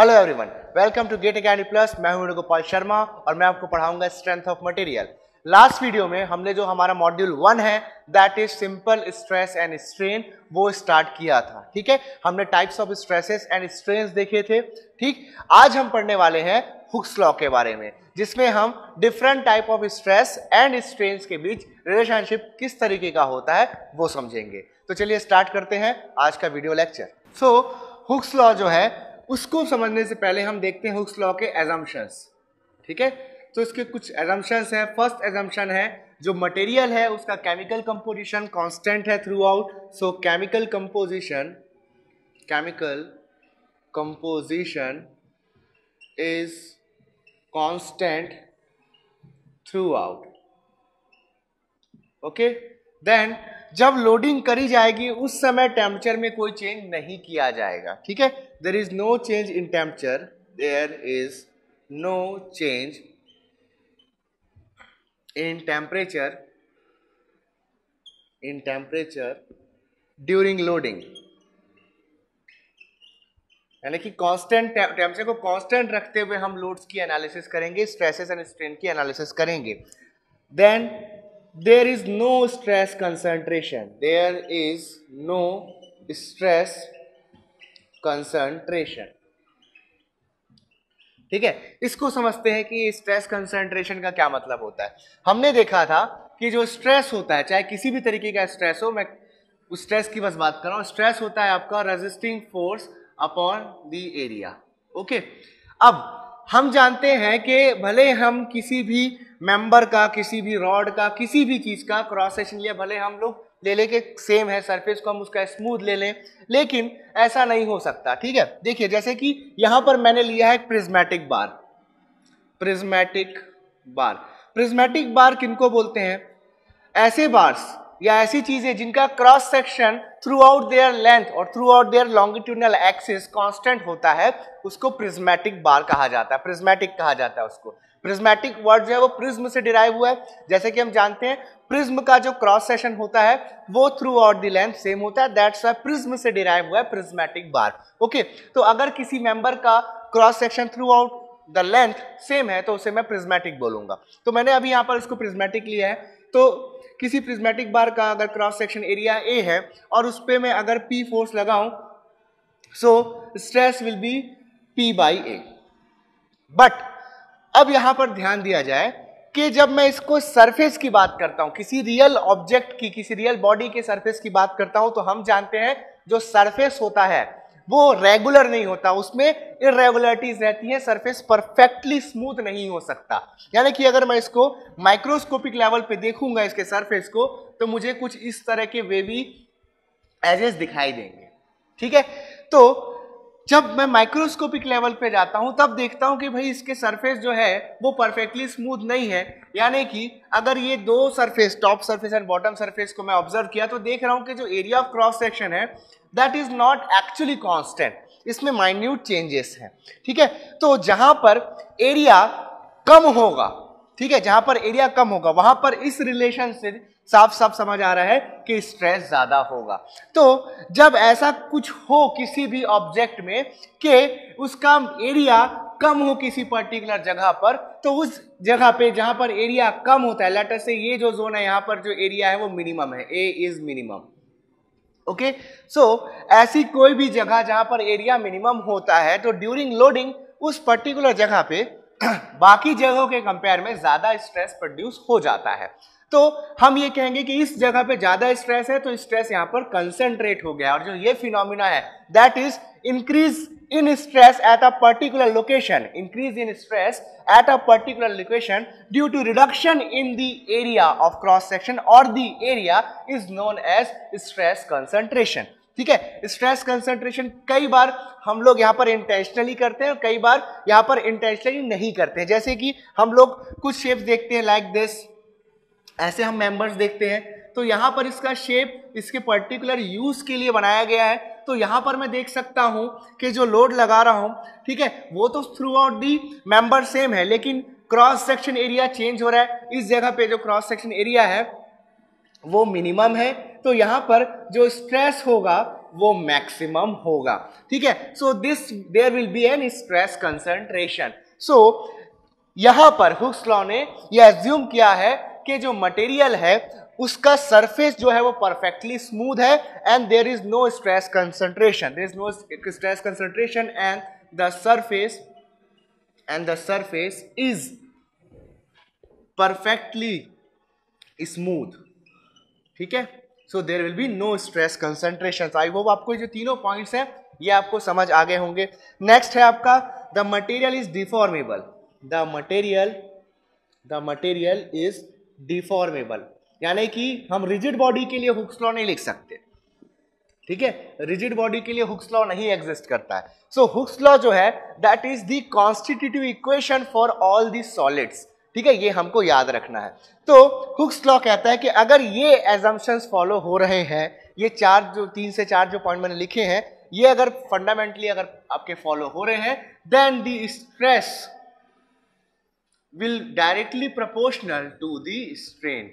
Hello everyone welcome to GATE academy plus मैं हूँ गोपाल शर्मा और मैं आपको पढ़ाऊँगा strength of material last video में हमने जो हमारा मॉड्यूल वन है that is simple stress and strain वो स्टार्ट किया था। ठीक है? हमने types of stresses and strain देखे थे। ठीक? आज हम पढ़ने वाले हैं हुक्स लॉ के बारे में, जिसमें हम different type of stress and strain के बीच रिलेशनशिप किस तरीके का होता है, वो समझेंगे। तो चलिए स्टार्ट करते हैं आज का video lecture so Hooke's law जो है उसको समझने से पहले हम देखते हैं हुक्स लॉ के एजम्पन्स ठीक है? तो इसके कुछ एजम्पन्स हैं। फ़र्स्ट एजम्पन है, जो मटेरियल है, उसका केमिकल कंपोजिशन कांस्टेंट है throughout so chemical composition chemical composition is constant throughout okay then जब लोडिंग करी जाएगी, उस समय टेम्परेचर में कोई चेंज नहीं किया जाएगा। ठीक है? There is no change in temperature there is no change in temperature in temperature during loading यानी कि कांस्टेंट टेम्परेचर को कांस्टेंट रखते हुए हम लोड्स की एनालिसिस करेंगे स्ट्रेसेस एंड स्ट्रेन की एनालिसिस करेंगे। Then there is no stress concentration, there is no stress concentration. ठीक है? इसको समझते हैं कि स्ट्रेस कंसंट्रेशन का क्या मतलब होता है। हमने देखा था कि जो स्ट्रेस होता है, चाहे किसी भी तरीके का स्ट्रेस हो, मैं उस स्ट्रेस की बस बात कर रहा हूँ। स्ट्रेस होता है आपका resisting force upon the area okay अब हम जानते हैं कि भले हम किसी भी मेंबर का, किसी भी रॉड का, किसी भी चीज़ का क्रॉस सेक्शन लिया, भले हम लोग ले ले के सेम है सरफेस को हम उसका स्मूथ ले लें, लेकिन ऐसा नहीं हो सकता, ठीक है? देखिए, जैसे कि यहाँ पर मैंने लिया है prismatic bar prismatic bar prismatic bar किनको बोलते हैं? ऐसे बार्स या ऐसी चीज़ें जिनका cross section throughout their length और throughout their longitudinal axis constant होता है, उसको प्रिज्मेटिक बार कहा जाता है प्रिज्मेटिक कहा जाता है उसको। प्रिज्मेटिक वर्ड जो है वो प्रिज्म से डिराइव हुआ है। जैसे कि हम जानते हैं प्रिज्म का जो क्रॉस सेक्शन होता है, वो throughout the length same होता है। दैट्स वाई प्रिज्म से डिराइव हुआ है प्रिज्मेटिक बार ओके तो अगर किसी मेंबर का cross section throughout the length same है तो उसे मैं प्रिज्मेटिक बोलूँगा। तो मैंने अभी यहाँ पर इसको प्रिज्मेटिक लिया है। तो किसी प्रिज्मेटिक बार का अगर क्रॉस सेक्शन एरिया ए है, और उस पर मैं अगर पी फोर्स लगाऊँ so stress will be P by A but अब यहाँ पर ध्यान दिया जाए कि जब मैं इसको सरफेस की बात करता हूँ, किसी रियल ऑब्जेक्ट की, किसी रियल बॉडी के सरफेस की बात करता हूँ तो हम जानते हैं जो सरफेस होता है, वो रेगुलर नहीं होता, उसमें इरेगुलरिटीज रहती है सरफेस परफेक्टली स्मूथ नहीं हो सकता। यानी कि अगर मैं इसको माइक्रोस्कोपिक लेवल पे देखूँगा, इसके सरफेस को तो मुझे कुछ इस तरह के वेवी एजेस दिखाई देंगे। ठीक है? तो जब मैं माइक्रोस्कोपिक लेवल पे जाता हूँ, तब देखता हूँ कि भाई इसके सरफेस जो है, वो परफेक्टली स्मूथ नहीं है। यानी कि अगर ये दो surface top surface and bottom surface को मैं ऑब्ज़र्व किया तो देख रहा हूँ कि जो एरिया ऑफ़ क्रॉस सेक्शन है that is not actually constant इसमें माइन्यूट चेंजेस हैं। ठीक है? तो जहाँ पर एरिया कम होगा, ठीक है? जहाँ पर एरिया कम होगा, वहाँ पर इस रिलेशन से साफ़ साफ़ समझ आ रहा है कि स्ट्रेस ज़्यादा होगा। तो जब ऐसा कुछ हो किसी भी ऑब्जेक्ट में कि उसका एरिया कम हो किसी पर्टिकुलर जगह पर तो उस जगह पे जहाँ पर एरिया कम होता है लेटर से ये जो जोन है, यहाँ पर जो एरिया है वो मिनिमम है A is minimum okay so ऐसी कोई भी जगह जहाँ पर एरिया मिनिमम होता है तो ड्यूरिंग लोडिंग उस पर्टिकुलर जगह पे बाकी जगहों के कंपेयर में ज़्यादा स्ट्रेस प्रोड्यूस हो जाता है। तो हम ये कहेंगे कि इस जगह पे ज़्यादा स्ट्रेस है तो स्ट्रेस यहाँ पर कंसेंट्रेट हो गया। और जो ये फिनोमिना है that is increase in stress at a particular location increase in stress at a particular location due to reduction in the area of cross section और the area is known as stress concentration ठीक है? Stress concentration कई बार हम लोग यहाँ पर intentionally करते हैं, और कई बार यहाँ पर इंटेंशनली नहीं करते हैं। जैसे कि हम लोग कुछ शेप्स देखते हैं लाइक like दिस ऐसे हम मेंबर्स देखते हैं। तो यहाँ पर इसका शेप इसके पर्टिकुलर यूज़ के लिए बनाया गया है। तो यहाँ पर मैं देख सकता हूँ कि जो लोड लगा रहा हूँ, ठीक है, वो तो throughout the member same है, लेकिन क्रॉस सेक्शन एरिया चेंज हो रहा है। इस जगह पे जो क्रॉस सेक्शन एरिया है, वो मिनिमम है। तो यहाँ पर जो स्ट्रेस होगा, वो मैक्सिमम होगा, ठीक है। So this there will be an stress concentration so यहाँ पर हुक्स लॉ ने यह एज्यूम किया है कि जो मटेरियल है, उसका सरफेस जो है वो परफेक्टली स्मूथ है and there is no stress concentration there is no stress concentration and the surface and the surface is perfectly smooth ठीक है? So there will be no stress concentration I hope आपको जो तीनों points हैं, ये आपको समझ आ गए होंगे। नेक्स्ट है आपका the material is deformable the material the material is deformable यानी कि हम रिजिड बॉडी के लिए हुक्स लॉ नहीं लिख सकते। ठीक है? रिजिड बॉडी के लिए हुक्स लॉ नहीं एग्जिस्ट करता है। सो हुक्स लॉ जो है that is the constitutive equation for all the solids ठीक है? ये हमको याद रखना है। तो हुक्स लॉ कहता है कि अगर ये एजम्पन्स फॉलो हो रहे हैं, ये चार जो, तीन से चार जो पॉइंट मैंने लिखे हैं, ये अगर फंडामेंटली अगर आपके फॉलो हो रहे हैं then the stress will directly proportional to the strain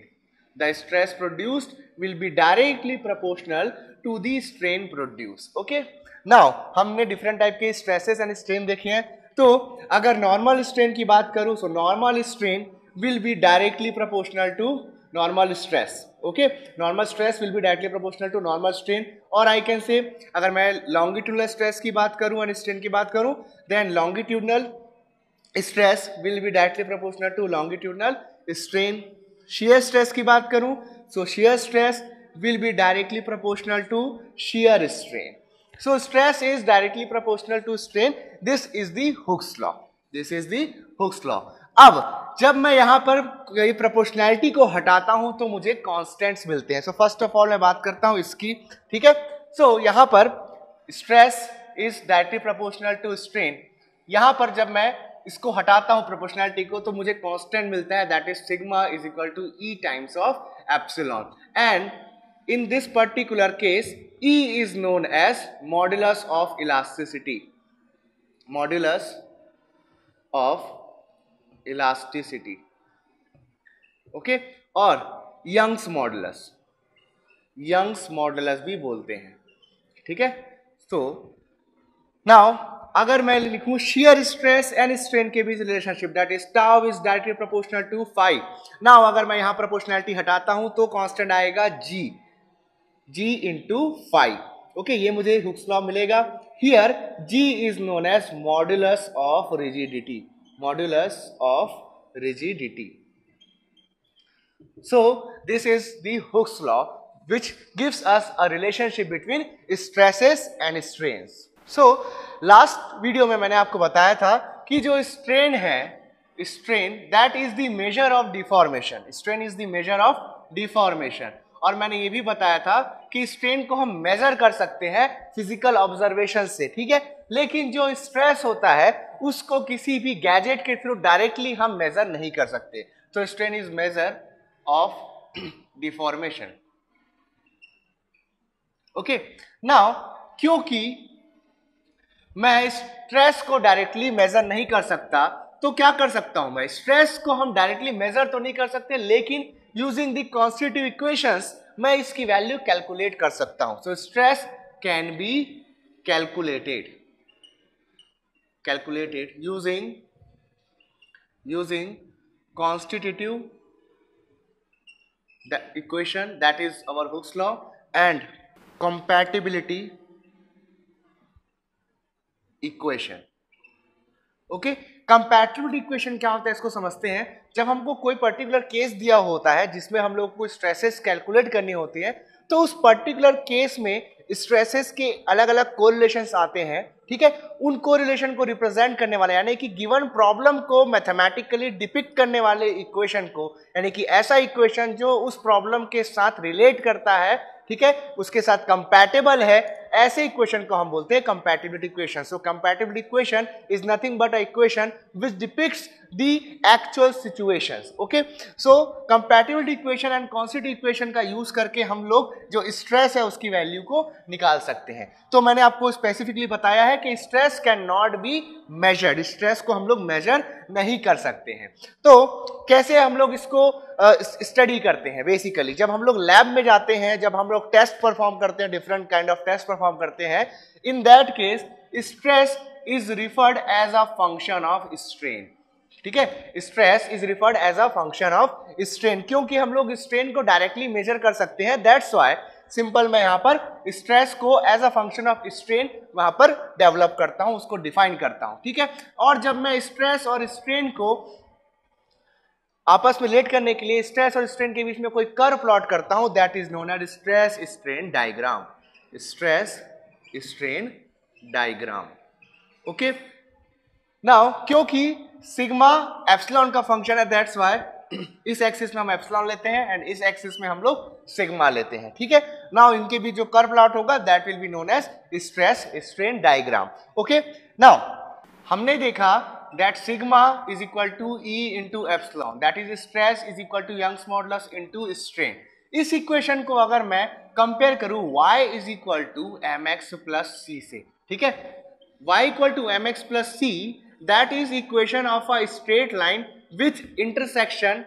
the stress produced will be directly proportional to the strain produce okay now हमने डिफरेंट टाइप के स्ट्रेसेस एंड स्ट्रेन देखे हैं। तो अगर नॉर्मल स्ट्रेन की बात करूँ so normal strain will be directly proportional to normal stress okay normal stress will be directly proportional to normal strain और आई कैन से अगर मैं लॉन्गिट्यूडनल स्ट्रेस की बात करूँ एंड स्ट्रेन की बात करूँ then longitudinal stress will be directly proportional to longitudinal strain shear stress की बात करूँ so shear stress will be directly proportional to shear strain So stress is directly proportional to strain. This is the Hooke's law. This is the. अब जब मैं यहाँ पर proportionality को हटाता हूँ तो मुझे कॉन्स्टेंट्स मिलते हैं सो फ़र्स्ट ऑफ़ ऑल मैं बात करता हूँ इसकी ठीक है सो so, यहाँ पर stress is directly proportional to strain यहाँ पर जब मैं इसको हटाता हूँ प्रोपोर्शनैलिटी को तो मुझे कॉन्स्टेंट मिलता है that is sigma is equal to E times of epsilon and in this particular case E is known as modulus of elasticity. Modulus of elasticity. Okay? और यंग्स मॉडुलस यंग्स मॉडुलस भी बोलते हैं ठीक है तो now अगर मैं लिखूं शेयर स्ट्रेस एंड स्ट्रेन के बीच relationship that is tau is directly proportional to five now अगर मैं यहाँ प्रोपोर्शनैलिटी हटाता हूँ तो कांस्टेंट आएगा G G into five okay ये मुझे हुक्स लॉ मिलेगा. Here G is known as modulus of rigidity modulus of rigidity so this is the Hooke's law, which gives us a relationship between stresses and strains. So, last video में मैंने आपको बताया था कि जो strain है strain that is the measure of deformation. Strain is the measure of deformation. और मैंने ये भी बताया था कि स्ट्रेन को हम मेजर कर सकते हैं फ़िज़िकल ऑब्जर्वेशन से, ठीक है? लेकिन जो स्ट्रेस होता है, उसको किसी भी गैजेट के थ्रू डायरेक्टली हम मेजर नहीं कर सकते। तो strain is measure of deformation okay now क्योंकि मैं स्ट्रेस को डायरेक्टली मेजर नहीं कर सकता तो क्या कर सकता हूँ मैं? स्ट्रेस को हम डायरेक्टली मेजर तो नहीं कर सकते, लेकिन यूजिंग द कॉन्स्टिट्यूटिव इक्वेशंस मैं इसकी वैल्यू कैलकुलेट कर सकता हूँ। So stress can be calculated calculated using using constitutive equation that is our Hooke's law and compatibility equation. Okay compatibility equation क्या होता है इसको समझते हैं। जब हमको कोई पर्टिकुलर केस दिया होता है, जिसमें हम लोग को स्ट्रेसेस कैलकुलेट करनी होती है तो उस पर्टिकुलर केस में स्ट्रेसेस के अलग अलग कोरिलेशन आते हैं, ठीक है? उन कोरिलेशन को रिप्रेजेंट करने वाले, यानी कि गिवन प्रॉब्लम को मैथमेटिकली डिपिक्ट करने वाले इक्वेशन को, यानी कि ऐसा इक्वेशन जो उस प्रॉब्लम के साथ रिलेट करता है, ठीक है? उसके साथ कंपैटिबल है, ऐसे इक्वेशन को हम बोलते हैं compatibility equation so compatibility equation is nothing but a equation which depicts the actual situations okay so compatibility equation and कॉन्सिटी equation का यूज़ करके हम लोग जो स्ट्रेस है उसकी वैल्यू को निकाल सकते हैं। तो मैंने आपको स्पेसिफिकली बताया है कि stress can not be measured stress को हम लोग मेजर नहीं कर सकते हैं। तो कैसे हम लोग इसको स्टडी uh, करते हैं? बेसिकली जब हम लोग लैब में जाते हैं जब हम लोग टेस्ट परफॉर्म करते हैं different kind of test perform करते हैं in that case stress is referred as a function of strain ठीक है? Stress is referred as a function of strain क्योंकि हम लोग स्ट्रेन को डायरेक्टली मेजर कर सकते हैं दैट्स वाई सिंपल मैं यहाँ पर स्ट्रेस को as a function of strain वहाँ पर डेवलप करता हूँ, उसको डिफाइन करता हूँ, ठीक है? और जब मैं स्ट्रेस और स्ट्रेन को आपस में लेट करने के लिए स्ट्रेस और स्ट्रेन के बीच में कोई कर प्लॉट करता हूँ that is known as stress strain diagram stress strain diagram okay now क्योंकि सिग्मा एप्सिलॉन का फ़ंक्शन है दैट्स वाई इस एक्सिस में हम एप्सिलॉन लेते हैं एंड इस एक्सिस में हम लोग सिग्मा लेते हैं, ठीक है? नाउ इनके बीच जो कर्व प्लॉट होगा that will be known as stress strain diagram okay now हमने देखा that sigma is equal to E into epsilon that is stress is equal to Young's modulus into strain इस equation को अगर मैं compare करूँ, y is equal to M X plus C से, ठीक है? Y equal to M X plus C that is equation of a straight line with intersection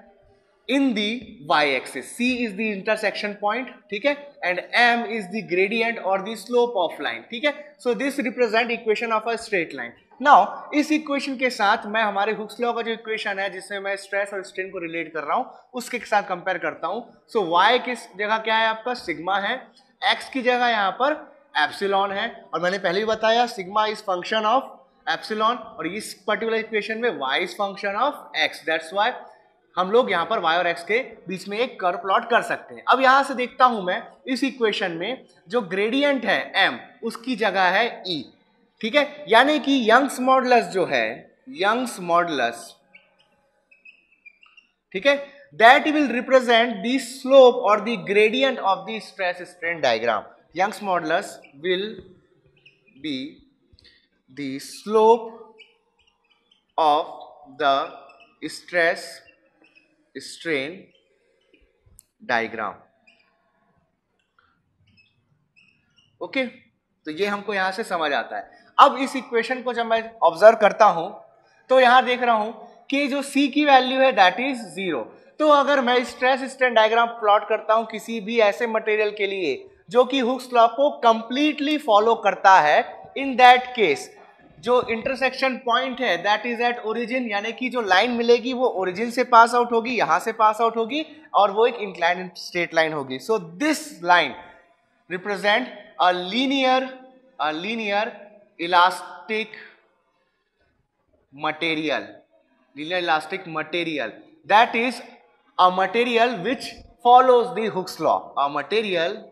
in the Y axis C is the intersection point ठीक है? And M is the gradient और the of line ठीक है? So this represent equation of a straight line now इस equation के साथ मैं हमारे हुक्सलॉ का जो इक्वेशन है जिसमें मैं स्ट्रेस और स्ट्रेन को रिलेट कर रहा हूँ, उसके साथ कंपेयर करता हूँ। सो वाई किस जगह क्या है आपका? सिग्मा है। एक्स की जगह यहाँ पर एप्सिलॉन है। और मैंने पहले भी बताया sigma is function of epsilon और इस पर्टिकुलर इक्वेशन में y is function of x. That's why हम लोग यहाँ पर y और x के बीच में एक कर प्लॉट कर सकते हैं। अब यहाँ से देखता हूँ मैं इस इक्वेशन में जो ग्रेडियंट है m, उसकी जगह है e ठीक है? यानी कि यंग्स मॉडलस जो है, यंग्स मॉडलस, ठीक है? That will represent the slope और the gradient of the stress strain diagram Young's modulus will be the slope of the stress strain diagram. Okay okay? तो ये हमको यहाँ से समझ आता है। अब इस इक्वेशन को जब मैं ऑब्ज़र्व करता हूँ तो यहाँ देख रहा हूँ कि जो C की वैल्यू है दैट इज़ ज़ीरो तो अगर मैं स्ट्रेस स्ट्रेन डायग्राम प्लॉट करता हूँ किसी भी ऐसे मटेरियल के लिए, जो कि हुक्स लॉ को कंप्लीटली फॉलो करता है इन दैट केस जो इंटरसेक्शन पॉइंट है दैट इज़ एट ओरिजिन यानी कि जो लाइन मिलेगी वो ओरिजिन से पास आउट होगी यहाँ से पास आउट होगी और वो एक इंक्लाइन स्ट्रेट लाइन होगी so this line represent a linear a linear elastic material linear elastic material that is a material which follows the Hooke's law. A material,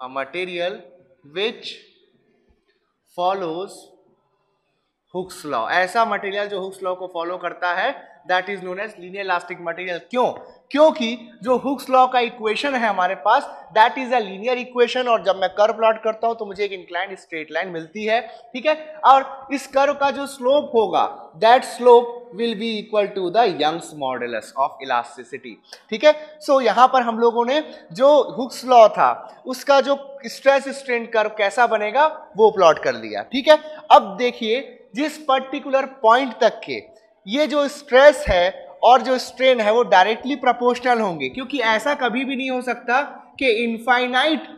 a material which follows Hooke's law. ऐसा material जो Hooke's law को follow करता है that is known as linear elastic material क्यों? क्योंकि जो Hooke's law का equation है हमारे पास that is a linear equation और जब मैं कर्व प्लॉट करता हूँ तो मुझे एक इंक्लाइंड स्ट्रेट लाइन मिलती है, ठीक है? और इस कर्व का जो स्लोप होगा that slope will be equal to the Young's modulus of elasticity ठीक है? सो यहाँ पर हम लोगों ने जो हुक्स लॉ था, उसका जो स्ट्रेस स्ट्रेन कर्व कैसा बनेगा, वो प्लॉट कर लिया, ठीक है? अब देखिए जिस पर्टिकुलर पॉइंट तक के। ये जो स्ट्रेस है और जो स्ट्रेन है, वो डायरेक्टली प्रोपोर्शनल होंगे, क्योंकि ऐसा कभी भी नहीं हो सकता कि इनफाइनाइट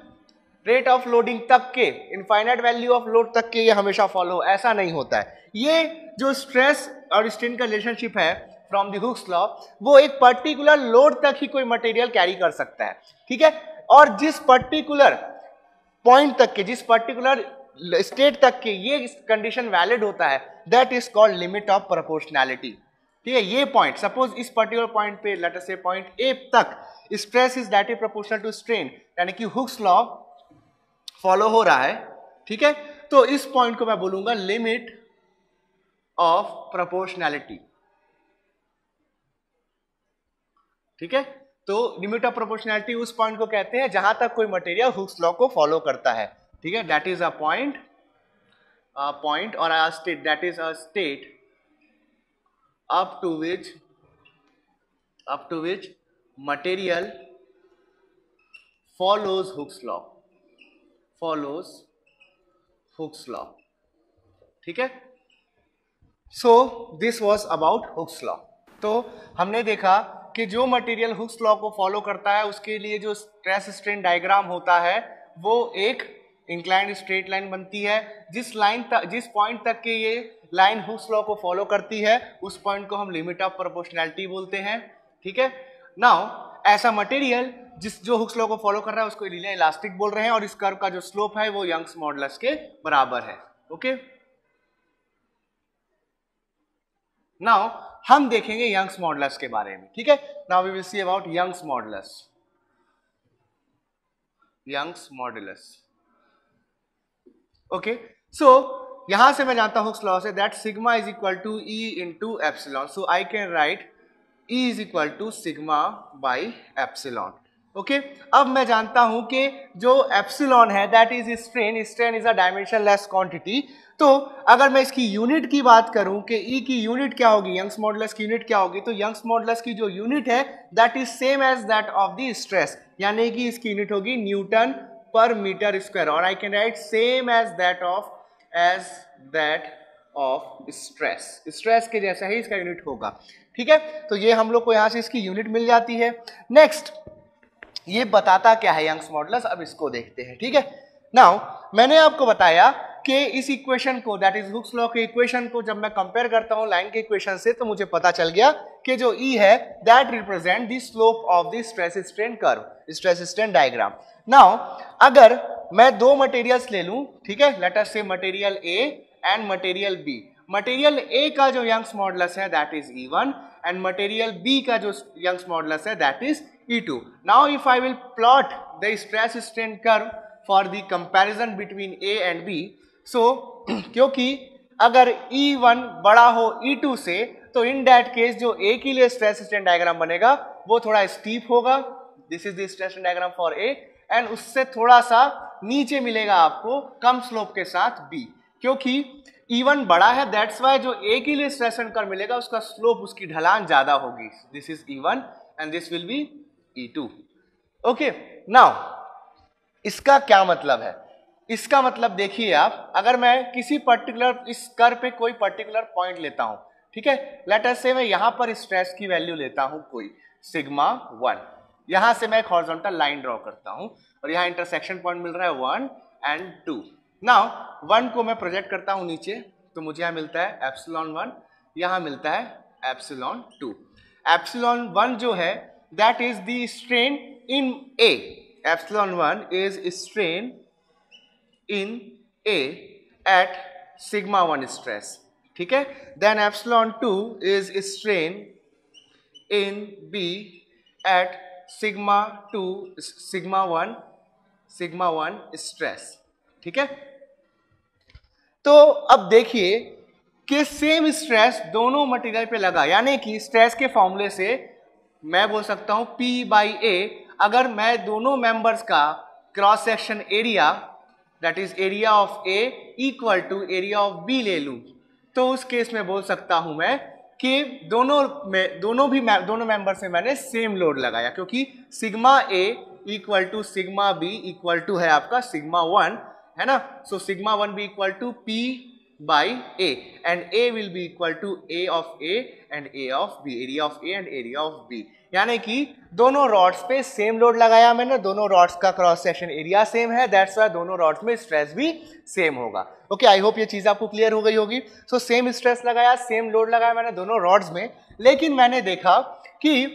रेट ऑफ़ लोडिंग तक के इनफाइनाइट वैल्यू ऑफ़ लोड तक के ये हमेशा फॉलो ऐसा नहीं होता है। ये जो स्ट्रेस और स्ट्रेन का रिलेशनशिप है फ्रॉम द हुक्स लॉ वो एक पर्टिकुलर लोड तक ही कोई मटेरियल कैरी कर सकता है। ठीक है? और जिस पर्टिकुलर पॉइंट तक के, जिस पर्टिकुलर स्टेट तक के ये कंडीशन वैलिड होता है that is called limit of proportionality ठीक है, ये पॉइंट सपोज़ इस पर्टिकुलर पॉइंट पे लेट से पॉइंट ए तक stress is directly proportional to strain यानी कि हुक्स लॉ फॉलो हो रहा है, ठीक है? तो इस पॉइंट को मैं बोलूँगा लिमिट ऑफ़ प्रोपोर्शनैलिटी ठीक है? तो लिमिट ऑफ़ प्रोपोर्शनैलिटी उस पॉइंट को कहते हैं जहाँ तक कोई मटेरियल हुक्स लॉ को फॉलो करता है। ठीक है? That is a point point और a state that is a state up to which up to which material follows Hooke's law. Follows Hooke's law ठीक है? So this was about Hooke's law तो हमने देखा कि जो मटेरियल हुक्स लॉ को follow करता है, उसके लिए जो स्ट्रेस स्ट्रेन डायग्राम होता है, वो एक इंक्लाइंड स्ट्रेट लाइन बनती है। जिस लाइन तक, जिस पॉइंट तक के ये लाइन हुक्स लॉ को फॉलो करती है, उस पॉइंट को हम लिमिट ऑफ़ प्रोपोर्शनैलिटी बोलते हैं, ठीक है? नाउ, ऐसा मटेरियल जिस, जो हुक्स लॉ को फॉलो कर रहा है, उसको लीनियर इलास्टिक बोल रहे हैं और इस कर्व का जो स्लोप है, वो यंग्स मॉडल्स के बराबर है, ओके? नाउ, हम देखेंगे यंग्स मॉडल्स के बारे में, ठीक है? Now we will see about Young's modulus. Young's modulus. Okay so यहाँ से मैं जानता हूँ लॉ से that sigma is equal to E into epsilon so I can write E is equal to sigma by epsilon okay अब मैं जानता हूँ कि जो एप्सिलॉन है that is strain strain is a dimensionless quantity तो अगर मैं इसकी यूनिट की बात करूँ कि ई e की यूनिट क्या होगी यंग्स मॉडल्स की यूनिट क्या होगी तो यंग्स मॉडल्स की जो यूनिट है that is same as that of the stress यानी कि इसकी यूनिट होगी न्यूटन पर मीटर स्क्वायर और I can write same as that of as that of stress stress के जैसा ही इसका यूनिट होगा। ठीक है? तो ये हम लोग को यहाँ से इसकी यूनिट मिल जाती है। नेक्स्ट ये बताता क्या है यंग्स मॉडल्स? अब इसको देखते हैं। ठीक है? नाउ मैंने आपको बताया कि इस इक्वेशन को दैट इज़ हुक्स लॉ के इक्वेशन को जब मैं कंपेयर करता हूँ लाइन के इक्वेशन से तो मुझे पता चल गया कि जो ई e है that represent the slope of the stress strain curve stress strain diagram now अगर मैं दो मटेरियल्स ले लूँ, ठीक है? Let us say material A and material B material A का जो यंग्स मॉडलस है that is E one and material B का जो यंग्स मॉडलस है that is E two now if I will plot the stress strain curve for the comparison between A and B so क्योंकि अगर E1 बड़ा हो E2 से तो in that case जो A के लिए स्ट्रेस स्ट्रेन डायग्राम बनेगा, वो थोड़ा स्टीप होगा. This is the stress diagram for A and उससे थोड़ा सा नीचे मिलेगा आपको कम स्लोप के साथ बी क्योंकि E1 बड़ा है दैट्स वाई जो A के लिए स्ट्रेस कर मिलेगा, उसका स्लोप उसकी ढलान ज़्यादा होगी. This is E1 and this will be E2 okay now इसका क्या मतलब है? इसका मतलब देखिए आप, अगर मैं किसी पर्टिकुलर इस कर पे कोई पर्टिकुलर पॉइंट लेता हूँ, ठीक है? लेटर से मैं यहाँ पर स्ट्रेस की वैल्यू लेता हूँ कोई सिग्मा वन यहाँ से मैं एक हॉरिजॉन्टल लाइन ड्रॉ करता हूँ, और यहाँ इंटरसेक्शन पॉइंट मिल रहा है one and two now one को मैं प्रोजेक्ट करता हूँ नीचे तो मुझे यहाँ मिलता है एप्सिलॉन वन यहाँ मिलता है एप्सिलॉन टू एप्सिलॉन वन जो है that is the strain in A epsilon one is strain in A at sigma one stress ठीक है? Then epsilon two is strain in B at sigma two sigma one sigma one stress ठीक है? तो अब देखिए कि same stress दोनों material पे लगा। यानी कि स्ट्रेस के फॉर्मूले से मैं बोल सकता हूँ P बाई ए अगर मैं दोनों मेंबर्स का cross section area that is area of A equal to area of B ले लूँ तो उस केस में बोल सकता हूँ मैं कि दोनों में, दोनों भी दोनों मेंबर से मैंने सेम लोड लगाया, क्योंकि sigma A equal to sigma B equal to है आपका सिग्मा वन है ना? So sigma one B equal to P by A and A will be equal to A of A and A of B area of A and area of B यानी कि दोनों rods पे same load लगाया मैंने, दोनों rods का cross section area same है that's why दोनों रॉड्स में स्ट्रेस भी सेम होगा। ओके आई होप ये चीज़ आपको क्लियर हो गई होगी। सो सेम स्ट्रेस लगाया सेम लोड लगाया मैंने दोनों रॉड्स में। लेकिन मैंने देखा कि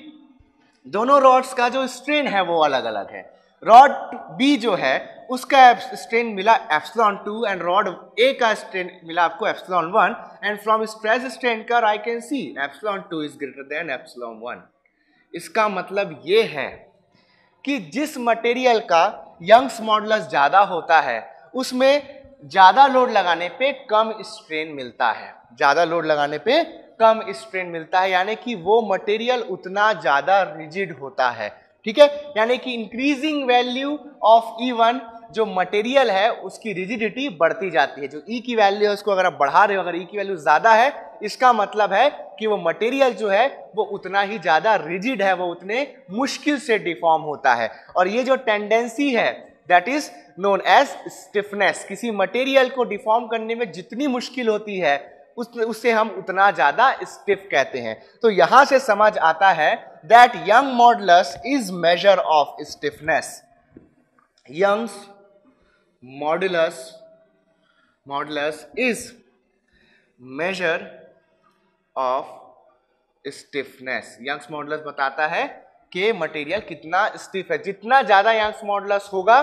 दोनों रॉड्स का जो स्ट्रेन है वो अलग अलग है। रॉड बी जो है उसका स्ट्रेन मिला epsilon two and rod A का स्ट्रेन मिला आपको epsilon one and from stress strain कर I can see epsilon two is greater than epsilon one. इसका मतलब ये है कि जिस मटेरियल का यंग्स मॉडलस ज़्यादा होता है, उसमें ज़्यादा लोड लगाने पे कम स्ट्रेन मिलता है। ज़्यादा लोड लगाने पे कम स्ट्रेन मिलता है, यानी कि वो मटेरियल उतना ज़्यादा रिजिड होता है। ठीक है? यानी कि increasing value of E one जो मटेरियल है, उसकी रिजिडिटी बढ़ती जाती है। जो ई e की वैल्यू है, उसको अगर आप बढ़ा रहे हो, अगर ई e की वैल्यू ज़्यादा है, इसका मतलब है कि वो मटेरियल जो है, वो उतना ही ज़्यादा रिजिड है, वो उतने मुश्किल से डिफॉर्म होता है। और ये जो टेंडेंसी है that is known as stiffness किसी मटेरियल को डिफॉर्म करने में जितनी मुश्किल होती है, उस उससे हम उतना ज़्यादा स्टिफ कहते हैं। तो यहाँ से समझ आता है that Young modulus is measure of stiffness Young's modulus modulus is measure of stiffness Young's modulus बताता है कि मटेरियल कितना स्टिफ है। जितना ज़्यादा यंग्स मॉडलस होगा,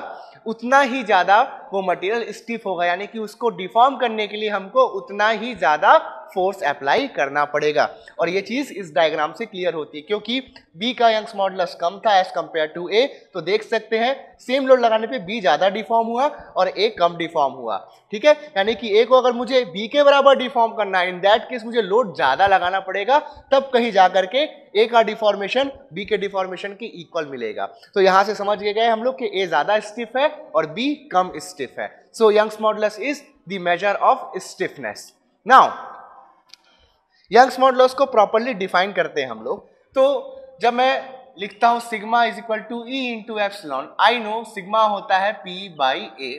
उतना ही ज़्यादा वो मटेरियल स्टिफ होगा। यानी कि उसको डिफॉर्म करने के लिए हमको उतना ही ज़्यादा फोर्स अप्लाई करना पड़ेगा। और ये चीज़ इस डायग्राम से क्लियर होती है, क्योंकि बी का यंग्स मॉडलस कम था एज कंपेयर टू ए तो देख सकते हैं सेम लोड लगाने पे बी ज़्यादा डिफॉर्म हुआ और ए कम डिफॉर्म हुआ। ठीक है? यानी कि ए को अगर मुझे बी के बराबर डिफॉर्म करना है इन दैट केस मुझे लोड ज़्यादा लगाना पड़ेगा, तब कहीं जाकर के ए का डिफॉर्मेशन बी के डिफॉर्मेशन के इक्वल मिलेगा। तो यहाँ से समझ गए हम लोग कि ए ज़्यादा स्टिफ है और बी कम स्टिफ है। So Young's modulus is the measure of stiffness now Young's modulus को प्रॉपरली डिफाइन करते हैं हम लोग। तो जब मैं लिखता हूँ sigma is equal to E into epsilon I know sigma होता है P by A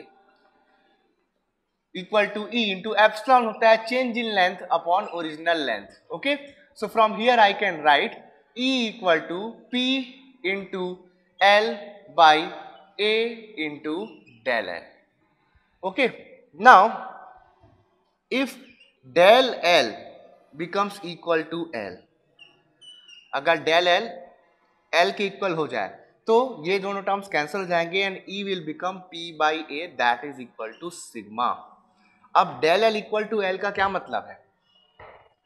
equal to E into epsilon होता है change in length upon original length, okay? So from here I can write E equal to P into L by A into del L okay? Now if del L becomes equal to L अगर del L L के equal हो जाए तो ये दोनों terms cancel जाएँगे and E will become P by A that is equal to sigma अब del L equal to L का क्या मतलब है?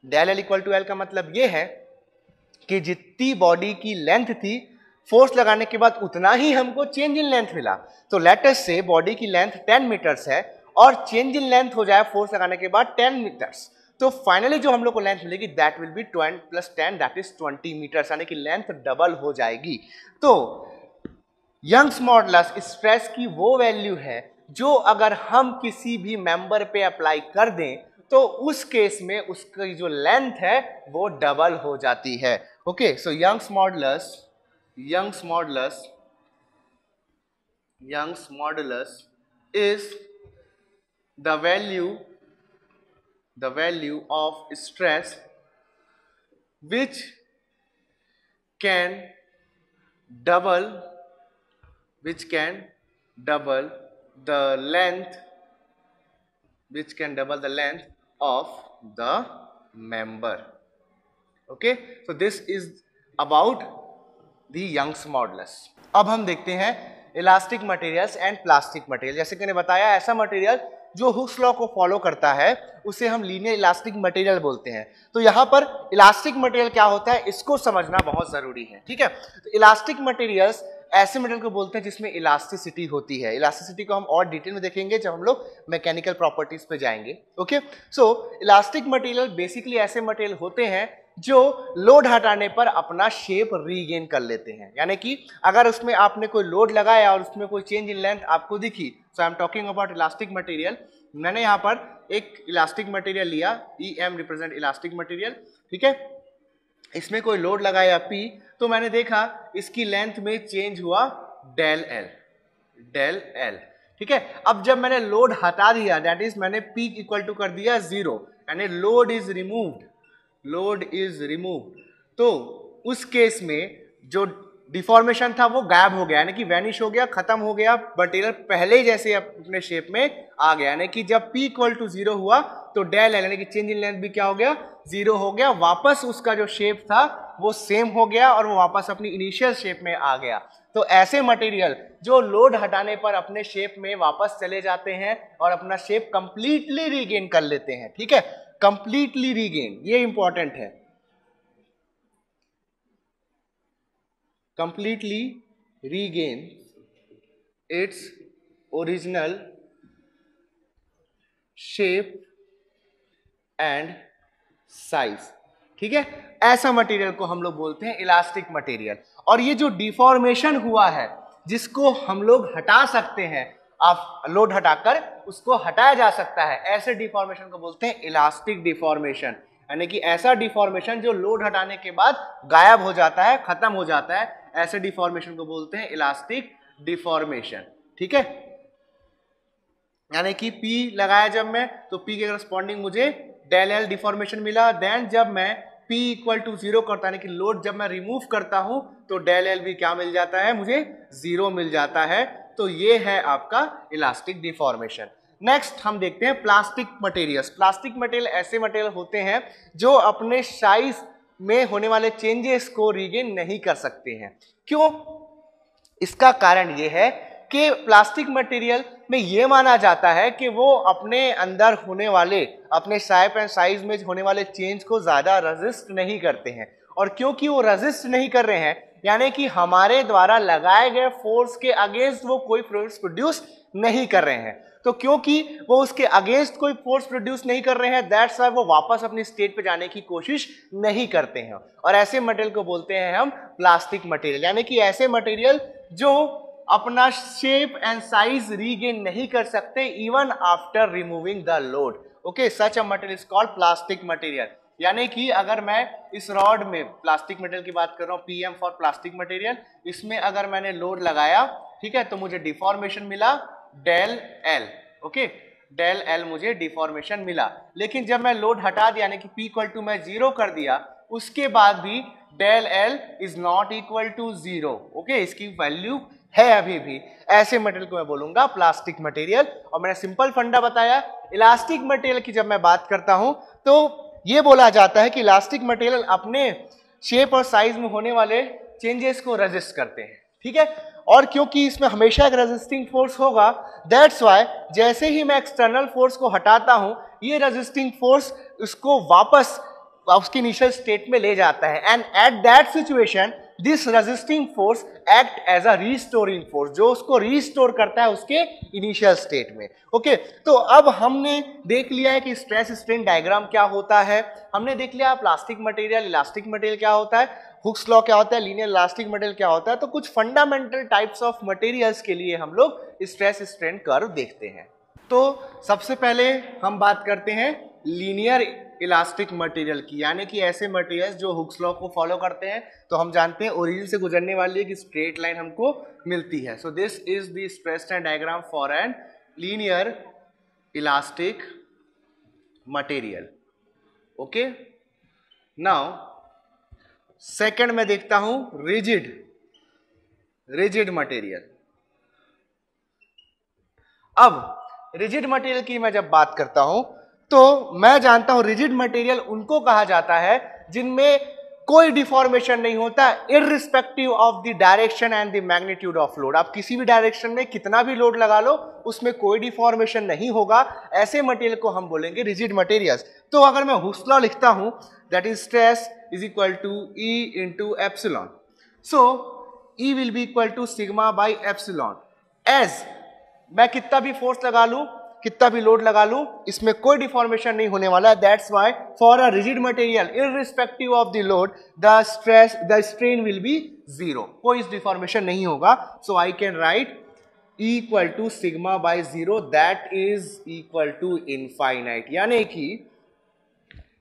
Del L equal to L का मतलब ये है कि जितनी बॉडी की लेंथ थी फोर्स लगाने के बाद उतना ही हमको चेंज इन लेंथ मिला। तो लेटेस्ट से बॉडी की लेंथ 10 मीटर्स है और चेंज इन लेंथ हो जाए फोर्स लगाने के बाद 10 मीटर्स तो फाइनली जो हम लोग को लेंथ मिलेगी that will be twenty plus ten that is twenty metres यानी कि लेंथ डबल हो जाएगी। तो यंग्स मॉडलस स्ट्रेस की वो वैल्यू है, जो अगर हम किसी भी मेंबर पे अप्लाई कर दें तो उस केस में उसकी जो लेंथ है, वो डबल हो जाती है। Okay so Young's modulus Young's modulus Young's modulus is the value the value of stress which can double which can double the length which can double the length of the member okay so this is about the young's modulus अब हम देखते हैं elastic materials and plastic material जैसे कि मैंने बताया ऐसा material जो हुक्स लॉ को फॉलो करता है, उसे हम लीनियर इलास्टिक मटेरियल बोलते हैं। तो यहाँ पर इलास्टिक मटेरियल क्या होता है, इसको समझना बहुत ज़रूरी है, ठीक है? तो इलास्टिक मटेरियल्स ऐसे मटेरियल को बोलते हैं जिसमें इलास्टिसिटी होती है। इलास्टिसिटी को हम और डिटेल में देखेंगे जब हम लोग मैकेनिकल प्रॉपर्टीज़ पे जाएँगे, okay? So, elastic material basically ऐसे मटेरियल होते हैं जो लोड हटाने पर अपना शेप रीगेन कर लेते हैं। यानी कि अगर उसमें आपने कोई लोड लगाया और उसमें कोई चेंज इन लेंथ आपको दिखी so I am talking about elastic material मैंने यहाँ पर एक इलास्टिक मटेरियल लिया E M represent elastic material ठीक है? इसमें कोई लोड लगाया पी तो मैंने देखा इसकी लेंथ में चेंज हुआ डेल एल डेल एल ठीक है? अब जब मैंने लोड हटा दिया दैट इज़ मैंने पी इक्वल टू कर दिया ज़ीरो यानी load is removed load is remove तो उस केस में जो डिफॉर्मेशन था, वो गायब हो गया। यानी कि वैनिश हो गया, खत्म हो गया मटेरियल पहले ही जैसे अपने शेप में आ गया। यानी कि जब पी इक्वल टू ज़ीरो हुआ तो डेल एल यानी कि चेंज इन लेंथ भी क्या हो गया? ज़ीरो हो गया। वापस उसका जो शेप था, वो सेम हो गया और वो वापस अपनी इनिशियल शेप में आ गया। तो ऐसे मटेरियल जो लोड हटाने पर अपने शेप में वापस चले जाते हैं और अपना शेप कंप्लीटली रीगेन कर लेते हैं। ठीक है? कंप्लीटली रीगेन ये इंपॉर्टेंट है। Completely regain its original shape and size ठीक है? ऐसा मटेरियल को हम लोग बोलते हैं इलास्टिक मटेरियल और ये जो डिफॉर्मेशन हुआ है, जिसको हम लोग हटा सकते हैं, आप लोड हटाकर उसको हटाया जा सकता है। ऐसे डिफॉर्मेशन को बोलते हैं इलास्टिक डिफॉर्मेशन यानी कि ऐसा डिफॉर्मेशन जो लोड हटाने के बाद गायब हो जाता है, खत्म हो जाता है ऐसे डिफॉर्मेशन को बोलते हैं इलास्टिक डिफॉर्मेशन ठीक है? यानी कि P लगाया जब मैं तो P के करस्पॉन्डिंग मुझे डेल एल डिफॉर्मेशन मिला। देन जब मैं P इक्वल टू ज़ीरो करता है कि लोड जब मैं रिमूव करता हूँ तो डेल एल भी क्या मिल जाता है? मुझे ज़ीरो मिल जाता है। तो ये है आपका इलास्टिक डिफॉर्मेशन नेक्स्ट हम देखते हैं प्लास्टिक मटेरियल्स प्लास्टिक मटेरियल ऐसे मटेरियल होते हैं जो अपने साइज़ में होने वाले चेंजेस को रिगेन नहीं कर सकते हैं। क्यों? इसका कारण ये है कि प्लास्टिक मटेरियल में ये माना जाता है कि वो अपने अंदर होने वाले, अपने शाइप एंड साइज़ में होने वाले चेंज को ज़्यादा रजिस्ट नहीं करते हैं। और क्योंकि वो रजिस्ट नहीं कर रहे हैं, यानी कि हमारे द्वारा लगाए गए फोर्स के अगेंस्ट वो कोई फोर्स प्रोड्यूस नहीं कर रहे हैं। तो क्योंकि वो उसके अगेंस्ट कोई फोर्स प्रोड्यूस नहीं कर रहे हैं दैट्स वाई वो वापस अपनी स्टेट पे जाने की कोशिश नहीं करते हैं। और ऐसे मटेरियल को बोलते हैं हम प्लास्टिक मटेरियल यानी कि ऐसे मटेरियल जो अपना शेप एंड साइज़ रीगेन नहीं कर सकते even after removing the load okay such a material is called plastic material यानी कि अगर मैं इस रॉड में प्लास्टिक मटेरियल की बात कर रहा हूँ पीएम फॉर प्लास्टिक मटेरियल इसमें अगर मैंने लोड लगाया, ठीक है तो मुझे डिफॉर्मेशन मिला del L, okay? Del L मुझे डिफॉर्मेशन मिला। लेकिन जब मैं लोड हटा दिया, यानी कि पी इक्वल टू मैं ज़ीरो कर दिया, उसके बाद भी del L is not equal to zero okay? इसकी वैल्यू है अभी भी। ऐसे मटेरियल को मैं बोलूँगा प्लास्टिक मटेरियल और मैंने सिंपल फंडा बताया इलास्टिक मटेरियल की जब मैं बात करता हूँ तो ये बोला जाता है कि इलास्टिक मटेरियल अपने शेप और साइज़ में होने वाले चेंजेस को रजिस्ट करते हैं, ठीक है? और क्योंकि इसमें हमेशा एक रेजिस्टिंग फोर्स होगा दैट्स वाई जैसे ही मैं एक्सटर्नल फोर्स को हटाता हूँ, ये रेजिस्टिंग फोर्स उसको वापस, उसकी इनिशियल स्टेट में ले जाता है। And at that situation this resisting force act as a restoring force जो उसको रिस्टोर करता है उसके इनिशियल स्टेट में। ओके okay, तो अब हमने देख लिया है कि स्ट्रेस स्ट्रेन डायग्राम क्या होता है। हमने देख लिया प्लास्टिक मटेरियल इलास्टिक मटेरियल क्या होता है हुक्स लॉ क्या होता है लीनियर इलास्टिक मटेरियल क्या होता है तो कुछ फंडामेंटल टाइप्स ऑफ़ मटेरियल्स के लिए हम लोग स्ट्रेस स्ट्रेन कर्व देखते हैं। तो सबसे पहले हम बात करते हैं लीनियर इलास्टिक मटेरियल की, यानी कि ऐसे मटेरियल्स जो हुक्स लॉ को फॉलो करते हैं तो हम जानते हैं ओरिजिन से गुजरने वाली एक स्ट्रेट लाइन हमको मिलती है। So this is the stress and diagram for an linear elastic material okay now second में देखता हूँ रिजिड रिजिड मटेरियल अब रिजिड मटेरियल की मैं जब बात करता हूँ तो मैं जानता हूँ रिजिड मटेरियल उनको कहा जाता है, जिनमें कोई डिफॉर्मेशन नहीं होता irrespective of the direction and the magnitude of load आप किसी भी डायरेक्शन में कितना भी लोड लगा लो, उसमें कोई डिफॉर्मेशन नहीं होगा। ऐसे मटेरियल को हम बोलेंगे रिजिड मटेरियल्स तो अगर मैं हुसला लिखता हूँ that is stress is equal to E into epsilon so E will be equal to sigma by epsilon as मैं कितना भी फोर्स लगा लू कितना भी लोड लगा लूँ इसमें कोई डिफॉर्मेशन नहीं होने वाला that's why for a rigid material irrespective of the load the stress the strain will be zero कोई डिफॉर्मेशन नहीं होगा। So I can write equal to sigma by zero that is equal to infinite यानी कि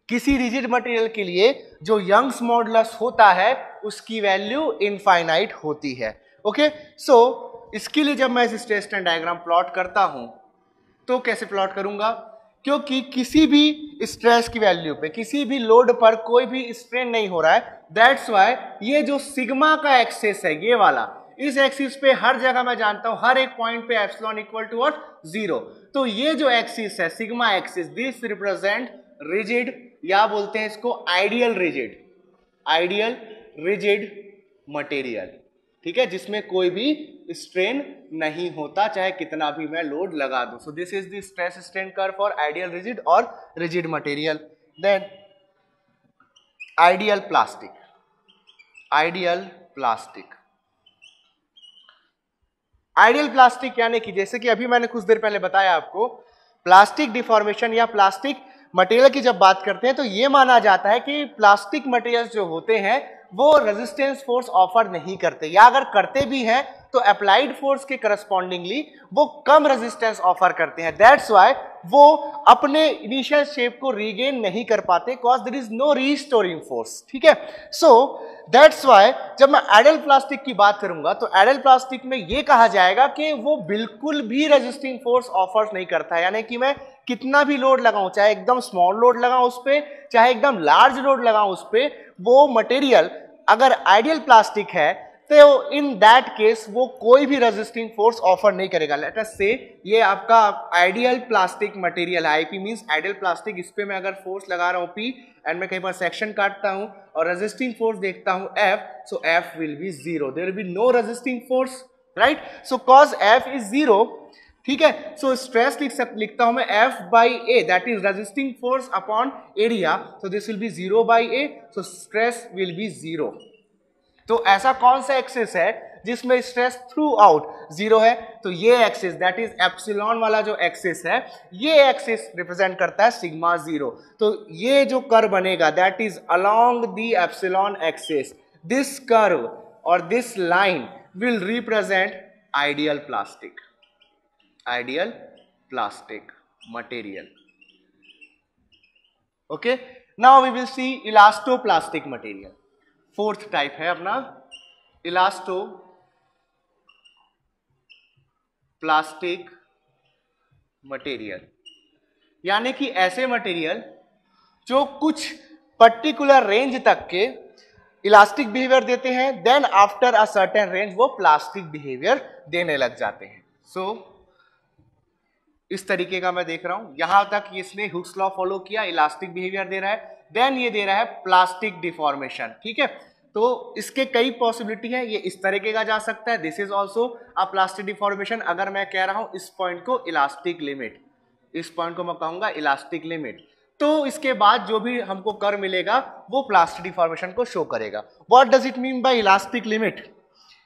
किसी rigid material के लिए जो Young's modulus होता है उसकी वैल्यू इनफाइनाइट होती है। Okay okay? सो so, इसके लिए जब मैं इस स्ट्रेस डायग्राम प्लॉट करता हूँ तो कैसे प्लॉट करूँगा? क्योंकि किसी भी स्ट्रेस की वैल्यू पे, किसी भी लोड पर कोई भी स्ट्रेन नहीं हो रहा है। दैट्स वाई ये जो सिग्मा का एक्सेस है, ये वाला, इस एक्सिस पे हर जगह मैं जानता हूँ, हर एक पॉइंट पे epsilon equal to what zero तो ये जो एक्सिस है sigma axis this represent rigid या बोलते हैं इसको ideal rigid ideal rigid material ठीक है, जिसमें कोई भी स्ट्रेन नहीं होता, चाहे कितना भी मैं लोड लगा दूँ। So this is the stress strain curve for ideal rigid और rigid material then ideal plastic ideal plastic ideal plastic यानी कि, जैसे कि अभी मैंने कुछ देर पहले बताया आपको प्लास्टिक डिफॉर्मेशन या प्लास्टिक मटेरियल की जब बात करते हैं तो यह माना जाता है कि प्लास्टिक मटेरियल्स जो होते हैं वो रेजिस्टेंस फोर्स ऑफ़र नहीं करते। या अगर करते भी हैं तो अप्लाइड फोर्स के करस्पॉन्डिंगली वो कम रेजिस्टेंस ऑफ़र करते हैं। दैट्स वाई वो अपने इनिशियल शेप को रीगेन नहीं कर पाते cause there is no restoring force ठीक है? सो दैट्स वाई जब मैं एडल प्लास्टिक की बात करूँगा तो एडल प्लास्टिक में ये कहा जाएगा कि वो बिल्कुल भी रेजिस्टिंग फोर्स ऑफ़र नहीं करता है। यानी कि मैं कितना भी लोड लगाऊँ, चाहे एकदम स्मॉल लोड लगाऊँ उस पर चाहे एकदम लार्ज लोड लगाऊँ उस पर वो मटेरियल अगर आइडियल प्लास्टिक है तो इन दैट केस वो कोई भी रेजिस्टिंग फोर्स ऑफ़र नहीं करेगा। लेट अस से ये आपका आइडियल प्लास्टिक मटेरियल है। आईपी मींस आइडियल प्लास्टिक इस पे मैं अगर फोर्स लगा रहा हूँ पी एंड मैं कहीं पर सेक्शन काटता हूँ, और रेजिस्टिंग फोर्स देखता हूँ F so F will be zero there will be no resisting force right so cause F is zero ठीक है? सो स्ट्रेस लिख सक, लिखता हूँ मैं F by A that is resisting force upon area so this will be zero by A so stress will be zero तो ऐसा कौन सा एक्सिस है जिसमें स्ट्रेस थ्रू आउट ज़ीरो है? तो ये एक्सिस दैट इज़ एप्सिलॉन वाला जो एक्सिस है, ये एक्सिस रिप्रेजेंट करता है सिग्मा ज़ीरो तो ये जो कर बनेगा that is along the epsilon axis this curve और this line will represent ideal plastic ideal plastic material okay now we will see elasto plastic material fourth type है अपना elasto plastic material. यानी कि ऐसे material जो कुछ particular range तक के इलास्टिक बिहेवियर देते हैं then after a certain range वो प्लास्टिक बिहेवियर देने लग जाते हैं। सो so, इस तरीके का मैं देख रहा हूँ। यहाँ तक इसने हुक्स लॉ फॉलो किया इलास्टिक बिहेवियर दे रहा है। देन ये दे रहा है प्लास्टिक डिफॉर्मेशन, ठीक है? तो इसके कई पॉसिबिलिटी है, ये इस तरीके का जा सकता है। This is also a plastic deformation अगर मैं कह रहा हूँ, इस पॉइंट को इलास्टिक लिमिट इस पॉइंट को मैं कहूँगा इलास्टिक लिमिट तो इसके बाद जो भी हमको कर मिलेगा, वो प्लास्टिक डिफॉर्मेशन को शो करेगा। What does it mean by elastic limit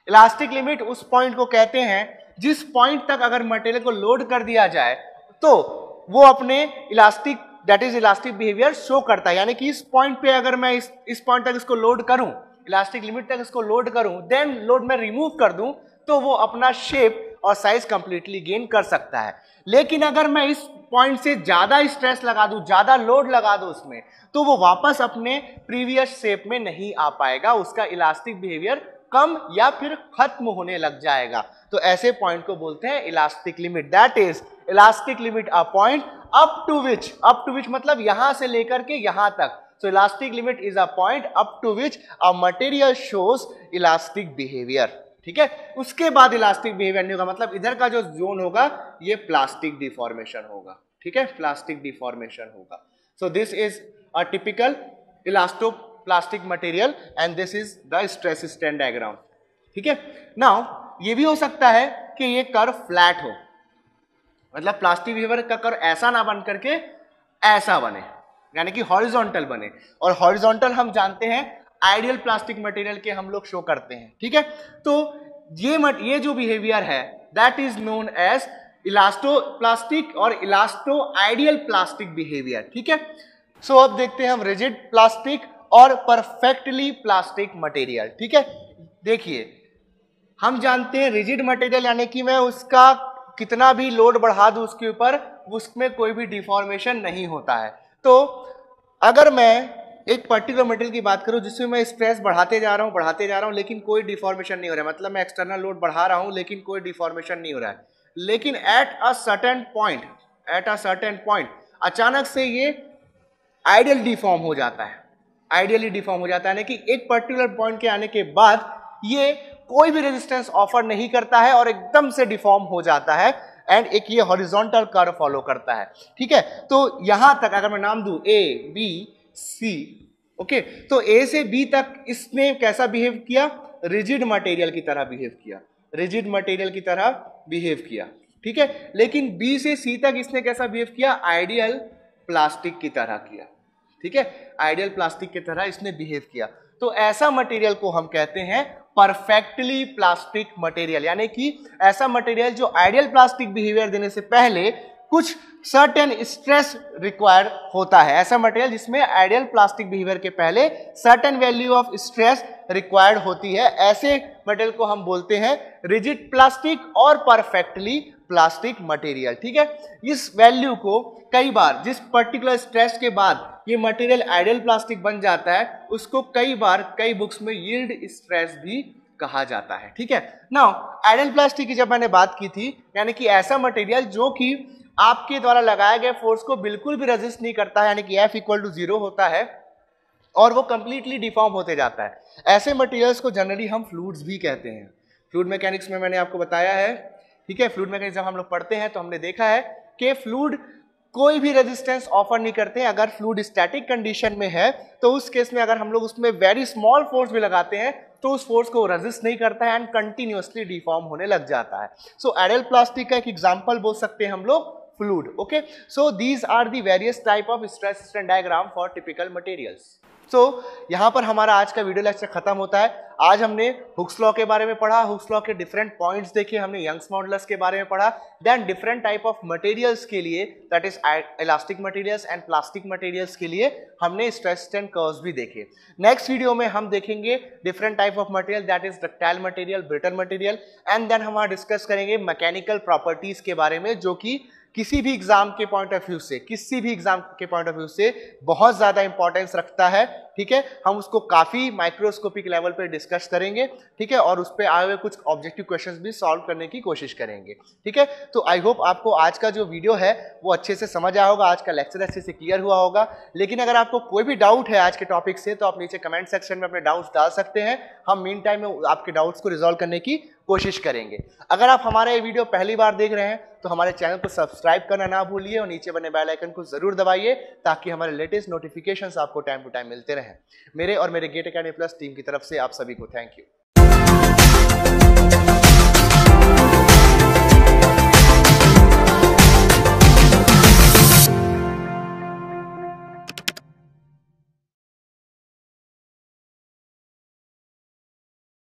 elastic limit उस पॉइंट को कहते हैं, जिस पॉइंट तक अगर मटेरियल को लोड कर दिया जाए तो वो अपने elastic that is elastic behaviour show करता है। यानी कि इस पॉइंट पे अगर मैं इस इस पॉइंट तक इसको लोड करूँ इलास्टिक लिमिट तक इसको लोड करूँ देन लोड में रिमूव कर दूँ तो वो अपना शेप और साइज़ कंप्लीटली गेन कर सकता है। लेकिन अगर मैं इस पॉइंट से ज़्यादा स्ट्रेस लगा दूँ, ज़्यादा लोड लगा दूँ उसमें तो वो वापस अपने प्रीवियस शेप में नहीं आ पाएगा, उसका इलास्टिक बिहेवियर कम या फिर खत्म होने लग जाएगा। तो ऐसे पॉइंट को बोलते हैं elastic limit that is elastic limit a point up to which up to which मतलब यहाँ से लेकर के यहाँ तक। So elastic limit is a point up to which a material shows elastic behaviour ठीक है? उसके बाद इलास्टिक बिहेवियर नहीं होगा। मतलब इधर का जो जोन होगा, ये प्लास्टिक डिफॉर्मेशन होगा। ठीक है? प्लास्टिक डिफॉर्मेशन होगा। So this is a typical elasto plastic material and this is the stress strain diagram ठीक है? नाउ ये भी हो सकता है कि ये कर्व फ्लैट हो। मतलब प्लास्टिक बिहेवियर का कर्व ऐसा ना बन करके ऐसा बने यानी कि हॉरिजॉन्टल बने। और हॉरिजॉन्टल हम जानते हैं आइडियल प्लास्टिक मटेरियल के हम लोग शो करते हैं ठीक है? तो ये मट, ये जो बिहेवियर है that is known as elasto plastic और इलास्टो आइडियल प्लास्टिक बिहेवियर ठीक है? सो so, अब देखते हैं हम रिजिड प्लास्टिक और परफेक्टली प्लास्टिक मटेरियल ठीक है? देखिए हम जानते हैं रिजिड मटेरियल यानी कि मैं उसका कितना भी लोड बढ़ा दूँ उसके ऊपर, उसमें कोई भी डिफॉर्मेशन नहीं होता है। तो अगर मैं एक पर्टिकुलर मटेरियल की बात करूँ, जिसमें मैं स्ट्रेस बढ़ाते जा रहा हूँ, बढ़ाते जा रहा हूँ, लेकिन कोई डिफॉर्मेशन नहीं हो रहा है। मतलब मैं एक्सटर्नल लोड बढ़ा रहा हूँ, लेकिन कोई डिफॉर्मेशन नहीं हो रहा है। लेकिन at a certain point at a certain point अचानक से ये आइडियल डिफॉर्म हो जाता है। आइडियली डिफॉर्म हो जाता है। यानी कि एक पर्टिकुलर पॉइंट के आने के बाद ये कोई भी रेजिस्टेंस ऑफ़र नहीं करता है और एकदम से डिफॉर्म हो जाता है एंड एक ये हॉरिजॉन्टल कर्व फॉलो करता है। ठीक है? तो यहाँ तक अगर मैं नाम दू ए बी सी ओके तो ए से बी तक इसने कैसा बिहेव किया? रिजिड मटेरियल की तरह बिहेव किया। रिजिड मटेरियल की तरह बिहेव किया। ठीक है? लेकिन बी से सी तक इसने कैसा बिहेव किया? आइडियल प्लास्टिक की तरह किया। ठीक है? आइडियल प्लास्टिक की तरह इसने बिहेव किया। तो ऐसा मटेरियल को हम कहते हैं परफेक्टली प्लास्टिक मटेरियल, यानी कि ऐसा मटेरियल जो आइडियल प्लास्टिक बिहेवियर देने से पहले कुछ सर्टेन स्ट्रेस रिक्वायर होता है। ऐसा मटेरियल जिसमें आइडियल प्लास्टिक बिहेवियर के पहले certain value of stress required होती है। ऐसे मटेरियल को हम बोलते हैं रिजिड प्लास्टिक और परफेक्टली प्लास्टिक मटेरियल ठीक है? इस वैल्यू को कई बार, जिस पर्टिकुलर स्ट्रेस के बाद ये मटेरियल आइडियल प्लास्टिक बन जाता है, उसको कई बार, कई बुक्स में यील्ड स्ट्रेस भी कहा जाता है, ठीक है? नाउ आइडियल प्लास्टिक की जब मैंने बात की थी, यानी कि ऐसा मटेरियल जो कि आपके द्वारा लगाए गए फोर्स को बिल्कुल भी रेजिस्ट नहीं करता है, यानी कि एफ़ इक्वल टू ज़ीरो होता है, और वो कंप्लीटली डिफॉर्म होते जाता है। ऐसे मटेरियल्स को जनरली हम फ्लूड्स भी कहते हैं। फ्लूड मैकेनिक्स में मैंने आपको बताया है ठीक है? फ्लूड मैकेनिक्स जब हम लोग पढ़ते हैं तो हमने देखा है कि फ्लूड कोई भी रेजिस्टेंस ऑफ़र नहीं करते हैं। अगर फ्लूड स्टैटिक कंडीशन में है तो उस केस में अगर हम लोग उसमें वेरी स्मॉल फोर्स भी लगाते हैं तो उस फोर्स को रेजिस्ट नहीं करता है एंड कंटिन्यूसली डिफॉर्म होने लग जाता है। सो एडल प्लास्टिक का एक एग्ज़ाम्पल बोल सकते हैं हम लोग fluid okay so these are the various type of stress diagram for typical materials so so, यहाँ पर हमारा आज का वीडियो लेक्चर खत्म होता है। आज हमने हुक्स लॉ के बारे में पढ़ा। हुक्स लॉ के डिफरेंट पॉइंट्स देखे हमने यंग्स मॉडल्स के बारे में पढ़ा। Then different type of materials के लिए that is elastic materials and plastic materials के लिए हमने स्ट्रेस एंड कर्व्स भी देखे। नेक्स्ट वीडियो में हम देखेंगे different type of material that is ductile material brittle material and then हम डिस्कस करेंगे मैकेनिकल प्रॉपर्टीज़ के बारे में जो कि किसी भी एग्ज़ाम के पॉइंट ऑफ़ व्यू से, किसी भी एग्ज़ाम के पॉइंट ऑफ़ व्यू से बहुत ज़्यादा इंपॉर्टेंस रखता है। ठीक है? हम उसको काफ़ी माइक्रोस्कोपिक लेवल पे डिस्कस करेंगे, ठीक है? और उस पर आए हुए कुछ ऑब्जेक्टिव क्वेश्चंस भी सॉल्व करने की कोशिश करेंगे, ठीक है? तो आई होप आपको आज का जो वीडियो है, वो अच्छे से समझ आया होगा, आज का लेक्चर अच्छे से क्लियर हुआ होगा। लेकिन अगर आपको कोई भी डाउट है आज के टॉपिक से तो आप नीचे कमेंट सेक्शन में अपने डाउट्स डाल सकते हैं। हम मीन टाइम में आपके डाउट्स को रिजॉल्व करने की कोशिश करेंगे। अगर आप हमारा ये वीडियो पहली बार देख रहे हैं तो हमारे चैनल को सब्सक्राइब करना ना भूलिए और नीचे बने बेल आइकन को ज़रूर दबाइए, ताकि हमारे लेटेस्ट नोटिफिकेशंस आपको टाइम टू टाइम मिलते रहें। मेरे और मेरे गेट अकेडमी प्लस टीम की तरफ़ से आप सभी को थैंक यू